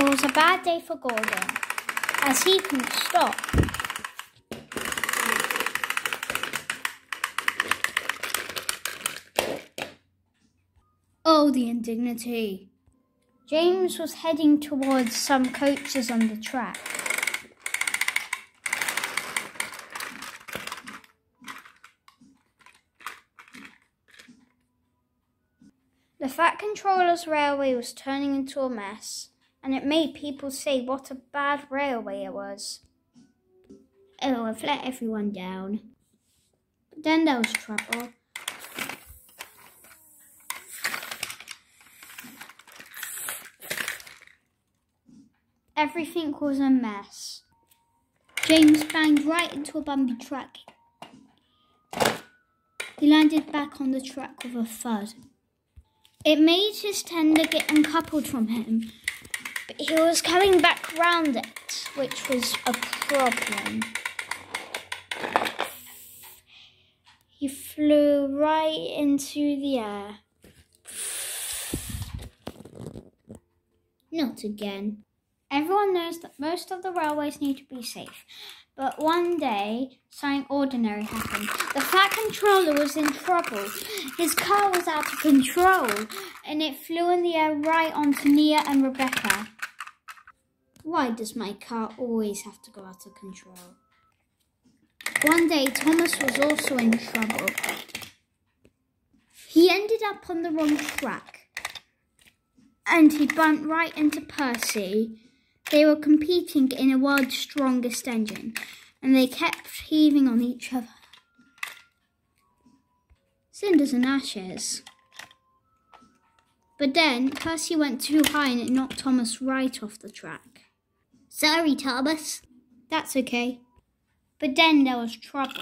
It was a bad day for Gordon, as he couldn't stop. Oh, the indignity. James was heading towards some coaches on the track. The Fat Controller's railway was turning into a mess, and it made people say what a bad railway it was. Oh, I've let everyone down. But then there was trouble. Everything was a mess. James banged right into a bumpy track. He landed back on the track with a thud. It made his tender get uncoupled from him, he was coming back round it, which was a problem. He flew right into the air. Not again. Everyone knows that most of the railways need to be safe, but one day something ordinary happened. The Fat Controller was in trouble. His car was out of control, and it flew in the air right onto Nia and Rebecca. Why does my car always have to go out of control? One day, Thomas was also in trouble. He ended up on the wrong track, and he bumped right into Percy they were competing in a world's strongest engine, and they kept heaving on each other. Cinders and ashes. But then Percy went too high and it knocked Thomas right off the track. Sorry, Thomas. That's okay. But then there was trouble.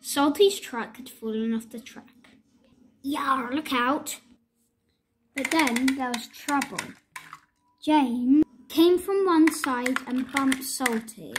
Salty's truck had fallen off the track. Yar, look out. But then there was trouble. Jane came from one side and bumped Salty.